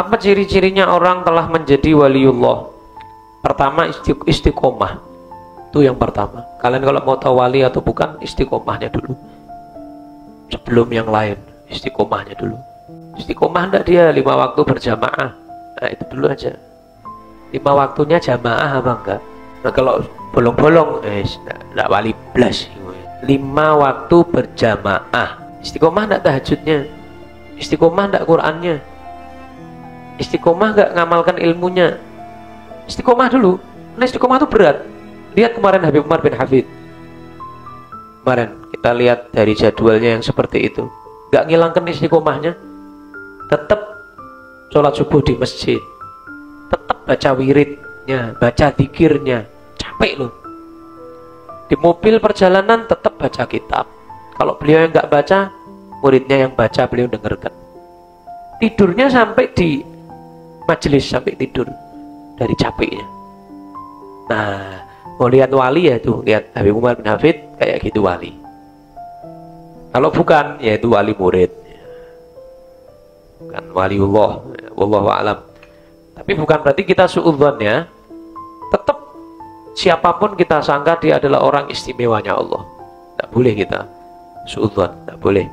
Apa ciri-cirinya orang telah menjadi waliullah? Pertama istiqomah. Itu yang pertama. Kalian kalau mau tahu wali atau bukan, istiqomahnya dulu. Sebelum yang lain, istiqomahnya dulu. Istiqomah enggak dia lima waktu berjamaah. Nah, itu dulu aja. Lima waktunya jamaah apa enggak? Nah, kalau bolong-bolong, eh, enggak wali plus. Lima waktu berjamaah. Istiqomah enggak tahajudnya. Istiqomah enggak Qurannya. Istiqomah enggak ngamalkan ilmunya. Istiqomah dulu. Nah, istiqomah itu berat Lihat kemarin Habib Umar bin Hafid. Kemarin kita lihat dari jadwalnya yang seperti itu. Gak ngilangkan istiqomahnya. Tetap sholat subuh di masjid. Tetap baca wiridnya, baca dikirnya. Capek loh. Di mobil perjalanan tetap baca kitab. Kalau beliau yang nggak baca, muridnya yang baca beliau dengarkan. Tidurnya sampai di majelis sampai tidur dari capeknya. Nah, mau lihat wali ya itu lihat Habib Umar bin Hafid kayak gitu wali. Kalau bukan ya itu wali murid. Kan waliullah wallahu alam. Tapi bukan berarti kita suudzon ya. Tetap siapa pun kita sangka dia adalah orang istimewanya Allah. Tidak boleh kita suudzon tidak boleh